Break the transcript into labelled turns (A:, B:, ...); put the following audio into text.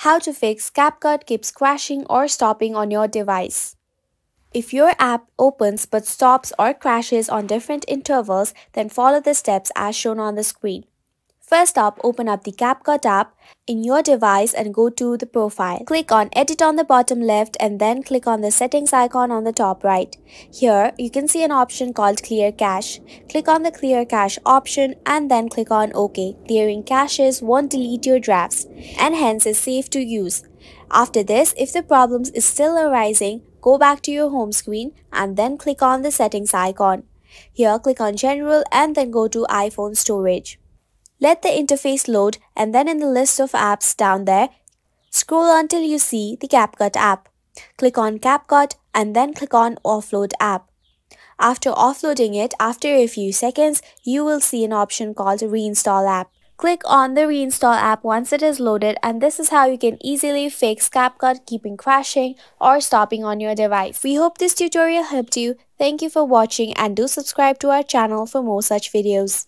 A: How to fix CapCut keeps crashing or stopping on your device. If your app opens but stops or crashes on different intervals, then follow the steps as shown on the screen. First up, open up the CapCut app in your device and go to the profile. Click on edit on the bottom left and then click on the settings icon on the top right. Here, you can see an option called clear cache. Click on the clear cache option and then click on OK. Clearing caches won't delete your drafts and hence is safe to use. After this, if the problem is still arising, go back to your home screen and then click on the settings icon. Here, click on general and then go to iPhone storage. Let the interface load and then in the list of apps down there, scroll until you see the CapCut app. Click on CapCut and then click on Offload app. After offloading it, after a few seconds, you will see an option called Reinstall app. Click on the reinstall app once it is loaded and this is how you can easily fix CapCut keeping crashing or stopping on your device. We hope this tutorial helped you. Thank you for watching and do subscribe to our channel for more such videos.